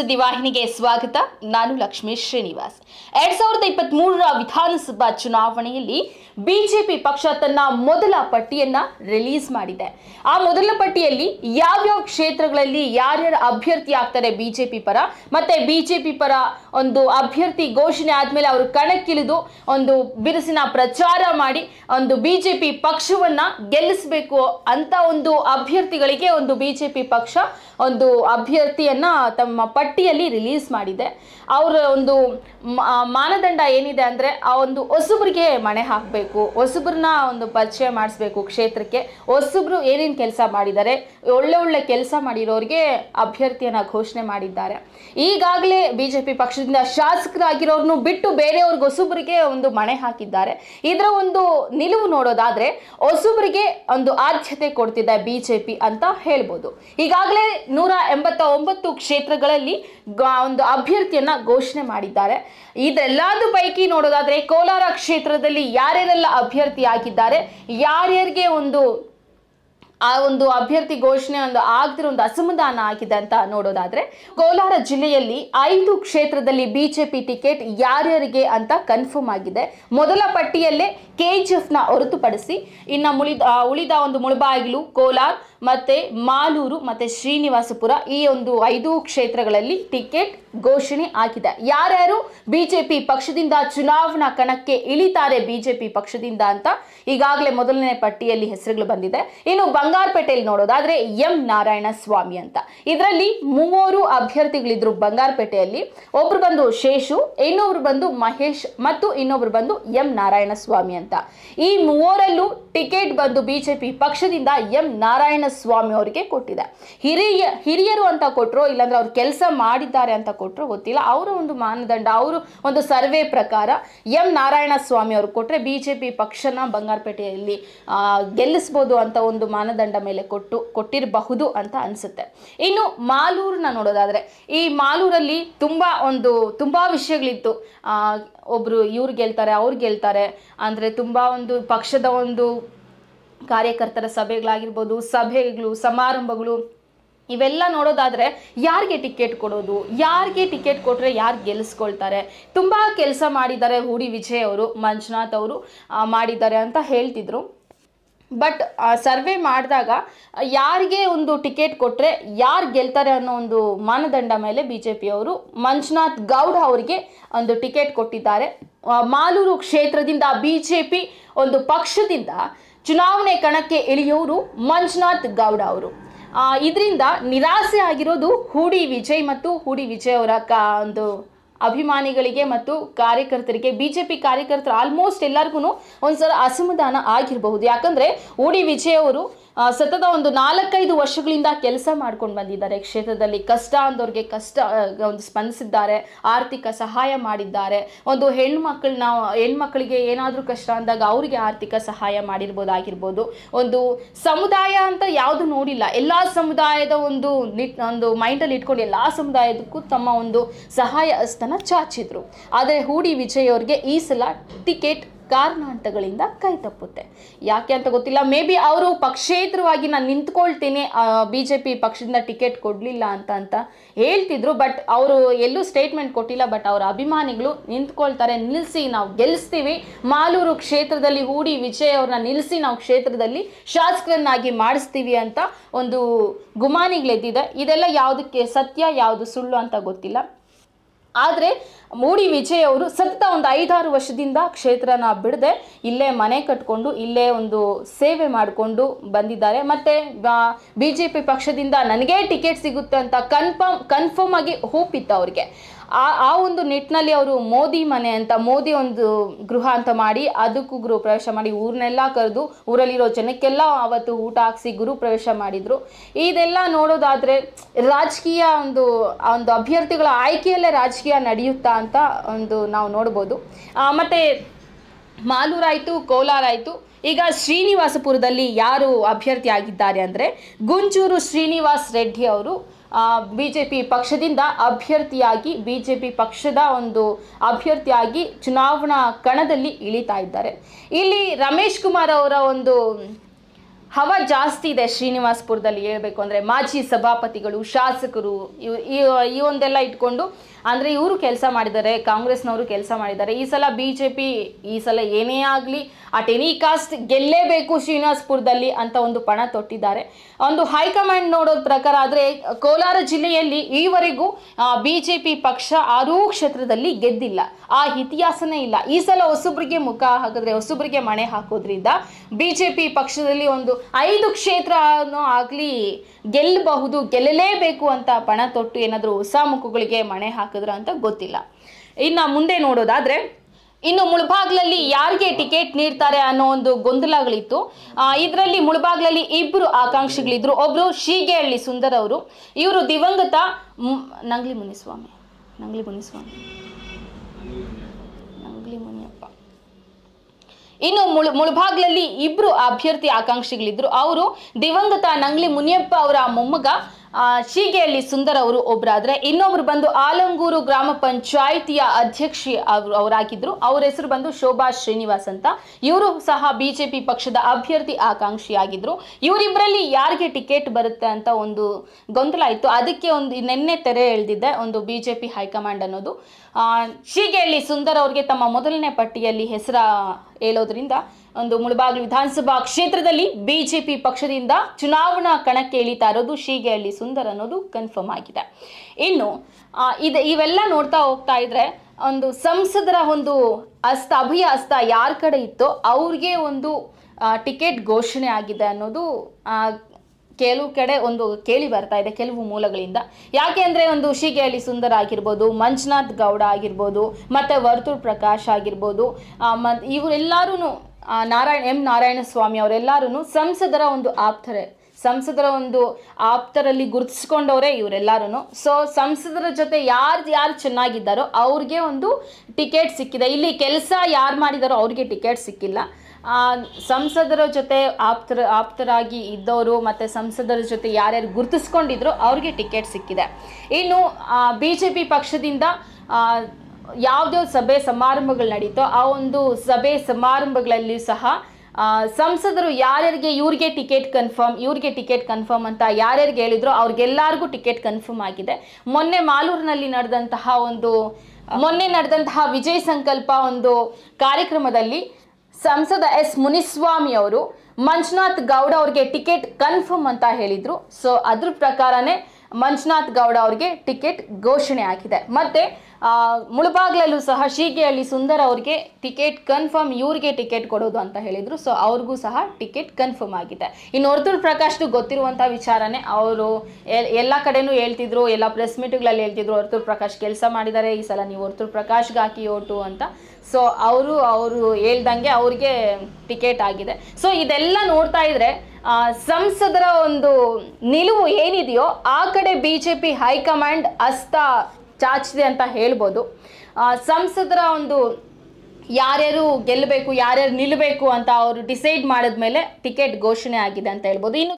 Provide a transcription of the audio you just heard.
ಸುದ್ದಿ ವಾಹಿನಿಗೆ ಸ್ವಾಗತ. ನಾನು ಲಕ್ಷ್ಮೀ ಶ್ರೀನಿವಾಸ್. ಎರಡ್ ಸಾವಿರದ ಇಪ್ಪತ್ತ್ ಮೂರರ ವಿಧಾನಸಭಾ ಚುನಾವಣೆಯಲ್ಲಿ ಬಿಜೆಪಿ ಪಕ್ಷ ತನ್ನ ಮೊದಲ ಪಟ್ಟಿಯನ್ನ ರಿಲೀಸ್ ಮಾಡಿದೆ. ಆ ಮೊದಲ ಪಟ್ಟಿಯಲ್ಲಿ ಯಾವ್ಯಾವ ಕ್ಷೇತ್ರಗಳಲ್ಲಿ ಯಾರ್ಯಾರ ಅಭ್ಯರ್ಥಿ ಆಗ್ತಾರೆ ಬಿಜೆಪಿ ಪರ, ಮತ್ತೆ ಬಿಜೆಪಿ ಪರ ಒಂದು ಅಭ್ಯರ್ಥಿ ಘೋಷಣೆ ಆದ್ಮೇಲೆ ಅವರು ಕಣಕ್ಕಿಳಿದು ಒಂದು ಬಿರುಸಿನ ಪ್ರಚಾರ ಮಾಡಿ ಒಂದು ಬಿಜೆಪಿ ಪಕ್ಷವನ್ನ ಗೆಲ್ಲಿಸಬೇಕು ಅಂತ ಒಂದು ಅಭ್ಯರ್ಥಿಗಳಿಗೆ ಒಂದು ಬಿಜೆಪಿ ಪಕ್ಷ ಒಂದು ಅಭ್ಯರ್ಥಿಯನ್ನ ತಮ್ಮ ಪಟ್ಟಿಯಲ್ಲಿ ರಿಲೀಸ್ ಮಾಡಿದೆ. ಅವರ ಒಂದು ಮಾನದಂಡ ಏನಿದೆ ಅಂದರೆ ಆ ಒಂದು ಹೊಸಬ್ರಿಗೆ ಮಣೆ ಹಾಕಬೇಕು, ಹೊಸಬ್ರನ್ನ ಒಂದು ಪರಿಚಯ ಮಾಡಿಸ್ಬೇಕು ಕ್ಷೇತ್ರಕ್ಕೆ. ಹೊಸಬ್ರು ಏನೇನು ಕೆಲಸ ಮಾಡಿದ್ದಾರೆ, ಒಳ್ಳೆ ಒಳ್ಳೆ ಕೆಲಸ ಮಾಡಿರೋರಿಗೆ ಅಭ್ಯರ್ಥಿಯನ್ನು ಘೋಷಣೆ ಮಾಡಿದ್ದಾರೆ. ಈಗಾಗಲೇ ಬಿ ಜೆ ಪಿ ಪಕ್ಷದಿಂದ ಶಾಸಕರಾಗಿರೋರ್ನು ಬಿಟ್ಟು ಬೇರೆಯವ್ರಿಗೆ ಹೊಸಬ್ರಿಗೆ ಒಂದು ಮಣೆ ಹಾಕಿದ್ದಾರೆ. ಇದರ ಒಂದು ನಿಲುವು ನೋಡೋದಾದರೆ ಹೊಸಬ್ರಿಗೆ ಒಂದು ಆದ್ಯತೆ ಕೊಡ್ತಿದೆ ಪಿ ಅಂತ ಹೇಳ್ಬೋದು. ಈಗಾಗಲೇ ನೂರ ಎಂಬತ್ತ ಒಂಬತ್ತು ಕ್ಷೇತ್ರಗಳಲ್ಲಿ ಒಂದು ಅಭ್ಯರ್ಥಿಯನ್ನ ಘೋಷಣೆ ಮಾಡಿದ್ದಾರೆ. ಇದೆಲ್ಲದ ಪೈಕಿ ನೋಡೋದಾದ್ರೆ ಕೋಲಾರ ಕ್ಷೇತ್ರದಲ್ಲಿ ಯಾರ್ಯಾರೆಲ್ಲ ಅಭ್ಯರ್ಥಿ ಆಗಿದ್ದಾರೆ, ಯಾರ್ಯಾರಿಗೆ ಒಂದು, ಆ ಒಂದು ಅಭ್ಯರ್ಥಿ ಘೋಷಣೆ ಒಂದು ಆಗದಿರೋ ಒಂದು ಅಸಮಾಧಾನ ಆಗಿದೆ ಅಂತ ನೋಡೋದಾದ್ರೆ ಕೋಲಾರ ಜಿಲ್ಲೆಯಲ್ಲಿ ಐದು ಕ್ಷೇತ್ರದಲ್ಲಿ ಬಿಜೆಪಿ ಟಿಕೆಟ್ ಯಾರ್ಯಾರಿಗೆ ಅಂತ ಕನ್ಫರ್ಮ್ ಆಗಿದೆ. ಮೊದಲ ಪಟ್ಟಿಯಲ್ಲೇ ಕೆಜಿಎಫ್ನ ಹೊರತುಪಡಿಸಿ ಇನ್ನು ಮುಳಿದ ಉಳಿದ ಒಂದು ಮುಳಬಾಗಿಲು ಕೋಲಾರ್ ಮತ್ತೆ ಮಾಲೂರು ಮತ್ತೆ ಶ್ರೀನಿವಾಸಪುರ ಈ ಒಂದು ಐದು ಕ್ಷೇತ್ರಗಳಲ್ಲಿ ಟಿಕೆಟ್ ಘೋಷಣೆ ಆಗಿದೆ. ಯಾರ್ಯಾರು ಬಿಜೆಪಿ ಪಕ್ಷದಿಂದ ಚುನಾವಣಾ ಕಣಕ್ಕೆ ಇಳಿತಾರೆ ಬಿಜೆಪಿ ಪಕ್ಷದಿಂದ ಅಂತ ಈಗಾಗಲೇ ಮೊದಲನೇ ಪಟ್ಟಿಯಲ್ಲಿ ಹೆಸರುಗಳು ಬಂದಿದೆ. ಇನ್ನು ಬಂಗಾರಪೇಟೆಯಲ್ಲಿ ನೋಡೋದಾದ್ರೆ ಎಂ ನಾರಾಯಣ ಸ್ವಾಮಿ ಅಂತ. ಇದರಲ್ಲಿ ಮೂವರು ಅಭ್ಯರ್ಥಿಗಳಿದ್ರು ಬಂಗಾರಪೇಟೆಯಲ್ಲಿ. ಒಬ್ರು ಬಂದು ಶೇಷು, ಇನ್ನೊಬ್ರು ಬಂದು ಮಹೇಶ್ ಮತ್ತು ಇನ್ನೊಬ್ರು ಬಂದು ಎಂ ನಾರಾಯಣ ಸ್ವಾಮಿ ಅಂತ. ಈ ಮೂವರಲ್ಲೂ ಟಿಕೆಟ್ ಬಂದು ಬಿಜೆಪಿ ಪಕ್ಷದಿಂದ ಎಂ ನಾರಾಯಣ ಸ್ವಾಮಿ ಅವರಿಗೆ ಕೊಟ್ಟಿದೆ. ಹಿರಿಯ, ಹಿರಿಯರು ಅಂತ ಕೊಟ್ಟರು ಇಲ್ಲಾಂದ್ರೆ ಅವ್ರು ಕೆಲಸ ಮಾಡಿದ್ದಾರೆ ಅಂತ ಕೊಟ್ಟರು ಗೊತ್ತಿಲ್ಲ. ಅವರ ಒಂದು ಮಾನದಂಡ, ಅವರು ಒಂದು ಸರ್ವೆ ಪ್ರಕಾರ ಎಂ ನಾರಾಯಣ ಸ್ವಾಮಿ ಅವರು ಕೊಟ್ಟರೆ ಬಿ ಜೆ ಪಿ ಪಕ್ಷನ ಬಂಗಾರಪೇಟೆಯಲ್ಲಿ ಗೆಲ್ಲಿಸ್ಬೋದು ಅಂತ ಒಂದು ಮಾನದಂಡ ಮೇಲೆ ಕೊಟ್ಟು, ಕೊಟ್ಟಿರಬಹುದು ಅಂತ ಅನಿಸುತ್ತೆ. ಇನ್ನು ಮಾಲೂರನ್ನ ನೋಡೋದಾದರೆ, ಈ ಮಾಲೂರಲ್ಲಿ ತುಂಬ ಒಂದು, ತುಂಬ ವಿಷಯಗಳಿತ್ತು. ಒಬ್ಬರು ಇವ್ರು ಗೆಲ್ತಾರೆ, ಅವ್ರು ಗೆಲ್ತಾರೆ. ಅಂದರೆ ತುಂಬ ಒಂದು ಪಕ್ಷದ ಒಂದು ಕಾರ್ಯಕರ್ತರ ಸಭೆಗಳಾಗಿರ್ಬೋದು, ಸಭೆಗಳು, ಸಮಾರಂಭಗಳು, ಇವೆಲ್ಲ ನೋಡೋದಾದ್ರೆ ಯಾರಿಗೆ ಟಿಕೆಟ್ ಕೊಡೋದು, ಯಾರಿಗೆ ಟಿಕೆಟ್ ಕೊಟ್ಟರೆ ಯಾರು ಗೆಲ್ಲಿಸ್ಕೊಳ್ತಾರೆ ತುಂಬ ಕೆಲಸ ಮಾಡಿದ್ದಾರೆ ಹೂಡಿ ವಿಜಯ್ ಅವರು, ಮಂಜುನಾಥ್ ಅವರು ಮಾಡಿದ್ದಾರೆ ಅಂತ ಹೇಳ್ತಿದ್ರು. ಬಟ್ ಸರ್ವೆ ಮಾಡಿದಾಗ ಯಾರಿಗೆ ಒಂದು ಟಿಕೆಟ್ ಕೊಟ್ಟರೆ ಯಾರು ಗೆಲ್ತಾರೆ ಅನ್ನೋ ಒಂದು ಮಾನದಂಡ ಮೇಲೆ ಬಿ ಜೆ ಪಿಯವರು ಮಂಜುನಾಥ್ ಗೌಡ ಅವರಿಗೆ ಒಂದು ಟಿಕೆಟ್ ಕೊಟ್ಟಿದ್ದಾರೆ. ಮಾಲೂರು ಕ್ಷೇತ್ರದಿಂದ ಬಿ ಜೆ ಪಿ ಒಂದು ಪಕ್ಷದಿಂದ ಚುನಾವಣೆ ಕಣಕ್ಕೆ ಇಳಿಯೋರು ಮಂಜುನಾಥ್ ಗೌಡ ಅವರು. ಇದರಿಂದ ನಿರಾಸೆ ಆಗಿರೋದು ಹೂಡಿ ವಿಜಯ್ ಮತ್ತು ಹೂಡಿ ವಿಜಯ್ ಅವರ ಕಾ, ಒಂದು ಅಭಿಮಾನಿಗಳಿಗೆ ಮತ್ತು ಕಾರ್ಯಕರ್ತರಿಗೆ. ಬಿಜೆಪಿ ಕಾರ್ಯಕರ್ತರು ಆಲ್ಮೋಸ್ಟ್ ಎಲ್ಲರಿಗೂ ಒಂದ್ಸಲ ಅಸಮಾಧಾನ ಆಗಿರಬಹುದು. ಯಾಕಂದ್ರೆ ಹೂಡಿ ವಿಜಯ್ ಅವರು ಸತತ ಒಂದು ನಾಲ್ಕೈದು ವರ್ಷಗಳಿಂದ ಕೆಲಸ ಮಾಡ್ಕೊಂಡು ಬಂದಿದ್ದಾರೆ. ಕ್ಷೇತ್ರದಲ್ಲಿ ಕಷ್ಟ ಅಂದವ್ರಿಗೆ ಕಷ್ಟ ಒಂದು ಸ್ಪಂದಿಸಿದ್ದಾರೆ, ಆರ್ಥಿಕ ಸಹಾಯ ಮಾಡಿದ್ದಾರೆ. ಒಂದು ಹೆಣ್ಮಕ್ಳನ್ನ, ಹೆಣ್ಮಕ್ಳಿಗೆ ಏನಾದರೂ ಕಷ್ಟ ಅಂದಾಗ ಅವರಿಗೆ ಆರ್ಥಿಕ ಸಹಾಯ ಮಾಡಿರ್ಬೋದಾಗಿರ್ಬೋದು. ಒಂದು ಸಮುದಾಯ ಅಂತ ಯಾವುದು ನೋಡಿಲ್ಲ. ಎಲ್ಲ ಸಮುದಾಯದ ಒಂದು ನಿಟ್, ಒಂದು ಮೈಂಡಲ್ಲಿ ಇಟ್ಕೊಂಡು ಎಲ್ಲ ಸಮುದಾಯದಕ್ಕೂ ತಮ್ಮ ಒಂದು ಸಹಾಯ ಹಸ್ತನ ಚಾಚಿದ್ರು. ಆದರೆ ಹೂಡಿ ವಿಜಯ್ ಅವ್ರಿಗೆ ಈ ಸಲ ಟಿಕೆಟ್ ಕಾರಣಾಂತಗಳಿಂದ ಕೈ ತಪ್ಪುತ್ತೆ. ಯಾಕೆ ಅಂತ ಗೊತ್ತಿಲ್ಲ. ಮೇ ಬಿ ಅವರು ಪಕ್ಷೇತರವಾಗಿ ನಾನು ನಿಂತ್ಕೊಳ್ತೀನಿ ಬಿ ಜೆ ಪಿ ಪಕ್ಷದಿಂದ ಟಿಕೆಟ್ ಕೊಡಲಿಲ್ಲ ಅಂತ ಅಂತ ಹೇಳ್ತಿದ್ರು. ಬಟ್ ಅವರು ಎಲ್ಲೂ ಸ್ಟೇಟ್ಮೆಂಟ್ ಕೊಟ್ಟಿಲ್ಲ. ಬಟ್ ಅವರ ಅಭಿಮಾನಿಗಳು ನಿಂತ್ಕೊಳ್ತಾರೆ. ನಿಲ್ಲಿಸಿ ನಾವು ಗೆಲ್ಲಿಸ್ತೀವಿ ಮಾಲೂರು ಕ್ಷೇತ್ರದಲ್ಲಿ ಹೂಡಿ ವಿಜಯ್ ಅವ್ರನ್ನ ನಿಲ್ಲಿಸಿ ನಾವು ಕ್ಷೇತ್ರದಲ್ಲಿ ಶಾಸಕರನ್ನಾಗಿ ಮಾಡಿಸ್ತೀವಿ ಅಂತ ಒಂದು ಗುಮಾನಿಗಳೆದ್ದಿದೆ. ಇದೆಲ್ಲ ಯಾವುದಕ್ಕೆ ಸತ್ಯ, ಯಾವುದು ಸುಳ್ಳು ಅಂತ ಗೊತ್ತಿಲ್ಲ. ಆದರೆ ಮೂಡಿ ವಿಜಯ್ ಅವರು ಸತತ ಒಂದು ಐದಾರು ವರ್ಷದಿಂದ ಕ್ಷೇತ್ರನ ಬಿಡದೆ ಇಲ್ಲೇ ಮನೆ ಕಟ್ಕೊಂಡು ಇಲ್ಲೇ ಒಂದು ಸೇವೆ ಮಾಡಿಕೊಂಡು ಬಂದಿದ್ದಾರೆ. ಮತ್ತು ಬಿ ಜೆ ಪಿ ಪಕ್ಷದಿಂದ ನನಗೇ ಟಿಕೆಟ್ ಸಿಗುತ್ತೆ ಅಂತ ಕನ್ಫರ್ಮ್ ಕನ್ಫರ್ಮ್ ಆಗಿ ಹೋಪ್ ಇತ್ತು ಅವ್ರಿಗೆ. ಆ ಆ ಒಂದು ನಿಟ್ಟಿನಲ್ಲಿ ಅವರು ಮೋದಿ ಮನೆ ಅಂತ, ಮೋದಿ ಒಂದು ಗೃಹ ಅಂತ ಮಾಡಿ ಅದಕ್ಕೂ ಗೃಹ ಪ್ರವೇಶ ಮಾಡಿ ಊರನ್ನೆಲ್ಲ ಕರೆದು ಊರಲ್ಲಿರೋ ಜನಕ್ಕೆಲ್ಲ ಅವತ್ತು ಊಟ ಹಾಕ್ಸಿ ಗುರು ಪ್ರವೇಶ ಮಾಡಿದ್ರು. ಇದೆಲ್ಲ ನೋಡೋದಾದ್ರೆ ರಾಜಕೀಯ ಒಂದು ಒಂದು ಅಭ್ಯರ್ಥಿಗಳ ಆಯ್ಕೆಯಲ್ಲೇ ರಾಜಕೀಯ ನಡೆಯುತ್ತಾ ಅಂತ ಒಂದು ನಾವು ನೋಡ್ಬೋದು. ಮತ್ತು ಮಾಲೂರಾಯಿತು ಕೋಲಾರ ಆಯಿತು. ಈಗ ಶ್ರೀನಿವಾಸಪುರದಲ್ಲಿ ಯಾರು ಅಭ್ಯರ್ಥಿ ಆಗಿದ್ದಾರೆ ಅಂದರೆ ಗುಂಚೂರು ಶ್ರೀನಿವಾಸ್ ರೆಡ್ಡಿ ಅವರು. ಬಿ ಜೆ ಪಿ ಪಕ್ಷದಿಂದ ಅಭ್ಯರ್ಥಿಯಾಗಿ, ಬಿಜೆಪಿ ಪಕ್ಷದ ಒಂದು ಅಭ್ಯರ್ಥಿಯಾಗಿ ಚುನಾವಣಾ ಕಣದಲ್ಲಿ ಇಳಿತಾ ಇದ್ದಾರೆ. ಇಲ್ಲಿ ರಮೇಶ್ ಕುಮಾರ್ ಅವರ ಒಂದು ಹವ ಜಾಸ್ತಿ ಇದೆ ಶ್ರೀನಿವಾಸ್ಪುರದಲ್ಲಿ ಹೇಳಬೇಕು ಅಂದರೆ ಮಾಜಿ ಸಭಾಪತಿಗಳು, ಶಾಸಕರು ಈ ಒಂದೆಲ್ಲ ಇಟ್ಕೊಂಡು ಅಂದರೆ ಇವರು ಕೆಲಸ ಮಾಡಿದ್ದಾರೆ, ಕಾಂಗ್ರೆಸ್ನವರು ಕೆಲಸ ಮಾಡಿದ್ದಾರೆ. ಈ ಸಲ ಬಿ ಜೆ ಪಿ ಈ ಸಲ ಏನೇ ಆಗಲಿ ಅಟ್ ಎನಿ ಕಾಸ್ಟ್ ಗೆಲ್ಲೇಬೇಕು ಶ್ರೀನಿವಾಸ್ಪುರದಲ್ಲಿ ಅಂತ ಒಂದು ಪಣ ತೊಟ್ಟಿದ್ದಾರೆ. ಒಂದು ಹೈಕಮಾಂಡ್ ನೋಡೋದ್ರ ಪ್ರಕಾರ ಆದರೆ, ಕೋಲಾರ ಜಿಲ್ಲೆಯಲ್ಲಿ ಈವರೆಗೂ ಬಿ ಜೆ ಪಿ ಪಕ್ಷ ಆರೂ ಕ್ಷೇತ್ರದಲ್ಲಿ ಗೆದ್ದಿಲ್ಲ. ಆ ಇತಿಹಾಸನೇ ಇಲ್ಲ. ಈ ಸಲ ಹೊಸಬ್ರಿಗೆ ಮುಖ ಹಾಕಿದ್ರೆ, ಹೊಸಬ್ರಿಗೆ ಮಣೆ ಹಾಕೋದ್ರಿಂದ ಬಿ ಜೆ ಪಿ ಪಕ್ಷದಲ್ಲಿ ಒಂದು ಐದು ಕ್ಷೇತ್ರ ಆಗಲಿ ಗೆಲ್ಲಬಹುದು, ಗೆಲ್ಲಲೇಬೇಕು ಅಂತ ಪಣ ತೊಟ್ಟು ಏನಾದರೂ ಹೊಸ ಮುಖಗಳಿಗೆ ಮಣೆ ಹಾಕಿದ್ರ ಅಂತ ಗೊತ್ತಿಲ್ಲ. ಇನ್ನು ಮುಂದೆ ನೋಡೋದಾದ್ರೆ, ಇನ್ನು ಮುಳಬಾಗ್ಲಲ್ಲಿ ಯಾರಿಗೆ ಟಿಕೆಟ್ ನೀಡ್ತಾರೆ ಅನ್ನೋ ಒಂದು ಗೊಂದಲಗಳಿತ್ತು. ಇದರಲ್ಲಿ ಮುಳಬಾಗ್ಲಲ್ಲಿ ಇಬ್ಬರು ಆಕಾಂಕ್ಷಿಗಳಿದ್ರು. ಒಬ್ರು ಶೀಗೆಹಳ್ಳಿ ಸುಂದರ್ ಅವರು, ಇವರು ದಿವಂಗತ ನಂಗ್ಲಿ ಮುನಿಸ್ವಾಮಿ ನಂಗ್ಲಿ ಮುನಿಸ್ವಾಮಿ. ಇನ್ನು ಮುಳು ಮುಳುಭಾಗ್ಲಲ್ಲಿ ಇಬ್ರು ಅಭ್ಯರ್ಥಿ ಆಕಾಂಕ್ಷಿಗಳಿದ್ರು. ಅವರು ದಿವಂಗತ ನಂಗ್ಲಿ ಮುನಿಯಪ್ಪ ಅವರ ಮೊಮ್ಮಗ ಶೀಗೆಯಲ್ಲಿ ಸುಂದರ್ ಅವರು ಒಬ್ಬರಾದ್ರೆ ಇನ್ನೊಬ್ರು ಬಂದು ಆಲಂಗೂರು ಗ್ರಾಮ ಪಂಚಾಯಿತಿಯ ಅಧ್ಯಕ್ಷೆ ಅವರು ಅವರಾಗಿದ್ರು. ಅವ್ರ ಹೆಸರು ಬಂದು ಶೋಭಾ ಶ್ರೀನಿವಾಸ್ ಅಂತ. ಇವರು ಸಹ ಬಿಜೆಪಿ ಪಕ್ಷದ ಅಭ್ಯರ್ಥಿ ಆಕಾಂಕ್ಷಿಯಾಗಿದ್ರು. ಇವರಿಬ್ಬರಲ್ಲಿ ಯಾರಿಗೆ ಟಿಕೆಟ್ ಬರುತ್ತೆ ಅಂತ ಒಂದು ಗೊಂದಲ ಇತ್ತು. ಅದಕ್ಕೆ ಒಂದು ನಿನ್ನೆ ತೆರೆ ಎಳೆದಿದ್ದೆ ಒಂದು ಬಿಜೆಪಿ ಹೈಕಮಾಂಡ್ ಅನ್ನೋದು. ಶೀಗೆಹಳ್ಳಿ ಸುಂದರ್ ಅವರಿಗೆ ತಮ್ಮ ಮೊದಲನೇ ಪಟ್ಟಿಯಲ್ಲಿ ಹೆಸರ ಹೇಳೋದ್ರಿಂದ ಒಂದು ಮುಳಬಾಗಿಲು ವಿಧಾನಸಭಾ ಕ್ಷೇತ್ರದಲ್ಲಿ ಬಿಜೆಪಿ ಪಕ್ಷದಿಂದ ಚುನಾವಣಾ ಕಣಕ್ಕೆ ಇಳಿತಾ ಇರೋದು ಶೀಗೆಹಳ್ಳಿ ಸುಂದರ್ ಅನ್ನೋದು ಕನ್ಫರ್ಮ್ ಆಗಿದೆ. ಇನ್ನು ಇದು, ಇವೆಲ್ಲ ನೋಡ್ತಾ ಹೋಗ್ತಾ ಇದ್ರೆ ಒಂದು ಸಂಸದರ ಒಂದು ಅಸ್ತ, ಅಭಯ ಅಸ್ತ ಯಾರ ಕಡೆ ಇತ್ತೋ ಅವ್ರಿಗೆ ಒಂದು ಟಿಕೆಟ್ ಘೋಷಣೆ ಆಗಿದೆ ಅನ್ನೋದು ಕೆಲವು ಕಡೆ ಒಂದು ಕೇಳಿ ಬರ್ತಾ ಇದೆ ಕೆಲವು ಮೂಲಗಳಿಂದ. ಯಾಕೆ ಅಂದರೆ ಒಂದು ಶೀಗೆಹಳ್ಳಿ ಸುಂದರ್ ಆಗಿರ್ಬೋದು, ಮಂಜುನಾಥ್ ಗೌಡ ಆಗಿರ್ಬೋದು, ಮತ್ತು ವರ್ತುಳ್ ಪ್ರಕಾಶ್ ಆಗಿರ್ಬೋದು ಮತ್ತು ಇವರೆಲ್ಲರೂ ನಾರಾಯಣ, ಎಂ. ನಾರಾಯಣ ಸ್ವಾಮಿ ಅವರೆಲ್ಲರೂ ಸಂಸದರ ಒಂದು ಆಪ್ತರೆ. ಸಂಸದರ ಒಂದು ಆಪ್ತರಲ್ಲಿ ಗುರುತಿಸ್ಕೊಂಡವರೇ ಇವರೆಲ್ಲರೂ ಸೊ ಸಂಸದರ ಜೊತೆ ಯಾರು ಯಾರು ಚೆನ್ನಾಗಿದ್ದಾರೋ ಅವ್ರಿಗೆ ಒಂದು ಟಿಕೆಟ್ ಸಿಕ್ಕಿದೆ. ಇಲ್ಲಿ ಕೆಲಸ ಯಾರು ಮಾಡಿದಾರೋ ಅವ್ರಿಗೆ ಟಿಕೆಟ್ ಸಿಕ್ಕಿಲ್ಲ. ಸಂಸದರ ಜೊತೆ ಆಪ್ತರ, ಆಪ್ತರಾಗಿ ಇದ್ದವರು ಮತ್ತು ಸಂಸದರ ಜೊತೆ ಯಾರ್ಯಾರು ಗುರುತಿಸ್ಕೊಂಡಿದ್ರು ಅವ್ರಿಗೆ ಟಿಕೆಟ್ ಸಿಕ್ಕಿದೆ. ಇನ್ನು ಬಿ ಜೆ ಪಿ ಪಕ್ಷದಿಂದ ಯಾವುದ್ಯಾವ್ದು ಸಭೆ ಸಮಾರಂಭಗಳು ನಡೀತೋ ಆ ಒಂದು ಸಭೆ ಸಮಾರಂಭಗಳಲ್ಲಿ ಸಹ ಸಂಸದರು ಯಾರ್ಯಾರಿಗೆ ಇವ್ರಿಗೆ ಟಿಕೆಟ್ ಕನ್ಫರ್ಮ್, ಇವ್ರಿಗೆ ಟಿಕೆಟ್ ಕನ್ಫರ್ಮ್ ಅಂತ ಯಾರ್ಯಾರಿಗೆ ಹೇಳಿದ್ರು ಅವ್ರಿಗೆಲ್ಲರಿಗೂ ಟಿಕೆಟ್ ಕನ್ಫರ್ಮ್ ಆಗಿದೆ. ಮೊನ್ನೆ ಮಾಲೂರಿನಲ್ಲಿ ನಡೆದಂತಹ ಒಂದು, ಮೊನ್ನೆ ನಡೆದಂತಹ ವಿಜಯ್ ಸಂಕಲ್ಪ ಒಂದು ಕಾರ್ಯಕ್ರಮದಲ್ಲಿ ಸಂಸದ ಎಸ್ ಮುನಿಸ್ವಾಮಿ ಅವರು ಮಂಜುನಾಥ್ ಗೌಡ ಅವ್ರಿಗೆ ಟಿಕೆಟ್ ಕನ್ಫರ್ಮ್ ಅಂತ ಹೇಳಿದ್ರು. ಸೊ, ಅದ್ರ ಪ್ರಕಾರನೇ ಮಂಜುನಾಥ್ ಗೌಡ ಅವರಿಗೆ ಟಿಕೆಟ್ ಘೋಷಣೆ ಆಗಿದೆ. ಮತ್ತೆ ಮುಳಬಾಗ್ಲಲ್ಲೂ ಸಹ ಶೀಗೆಹಳ್ಳಿ ಸುಂದರ್ ಅವ್ರಿಗೆ ಟಿಕೆಟ್ ಕನ್ಫರ್ಮ್, ಇವ್ರಿಗೆ ಟಿಕೆಟ್ ಕೊಡೋದು ಅಂತ ಹೇಳಿದ್ರು. ಸೊ, ಅವ್ರಿಗೂ ಸಹ ಟಿಕೆಟ್ ಕನ್ಫರ್ಮ್ ಆಗಿದೆ. ಇನ್ನು ಹೊರತೂರು ಪ್ರಕಾಶ್ದು ಗೊತ್ತಿರುವಂಥ ವಿಚಾರನೇ, ಅವರು ಎಲ್ಲ ಕಡೆನೂ ಹೇಳ್ತಿದ್ರು, ಎಲ್ಲ ಪ್ರೆಸ್ ಮೀಟ್ಗಳಲ್ಲಿ ಹೇಳ್ತಿದ್ರು ಹೊರತೂರು ಪ್ರಕಾಶ್ ಕೆಲಸ ಮಾಡಿದ್ದಾರೆ ಈ ಸಲ ನೀವು ಹೊರತೂರು ಪ್ರಕಾಶ್ಗೆ ಹಾಕಿ ಓಟು ಅಂತ. ಸೊ, ಅವರು ಅವರು ಹೇಳ್ದಂಗೆ ಅವ್ರಿಗೆ ಟಿಕೆಟ್ ಆಗಿದೆ. ಸೊ, ಇದೆಲ್ಲ ನೋಡ್ತಾ ಇದ್ರೆ ಸಂಸದರ ಒಂದು ನಿಲುವು ಏನಿದೆಯೋ ಆ ಕಡೆ B J P high command ಅಸ್ತ ಚಾಚಿದೆ ಅಂತ ಹೇಳ್ಬೋದು. ಸಂಸದರ ಒಂದು ಯಾರ್ಯಾರು ಗೆಲ್ಲಬೇಕು, ಯಾರ್ಯಾರು ನಿಲ್ಲಬೇಕು ಅಂತ ಅವರು ಡಿಸೈಡ್ ಮಾಡಿದ್ಮೇಲೆ ಟಿಕೆಟ್ ಘೋಷಣೆ ಆಗಿದೆ ಅಂತ ಹೇಳ್ಬೋದು. ಇನ್ನು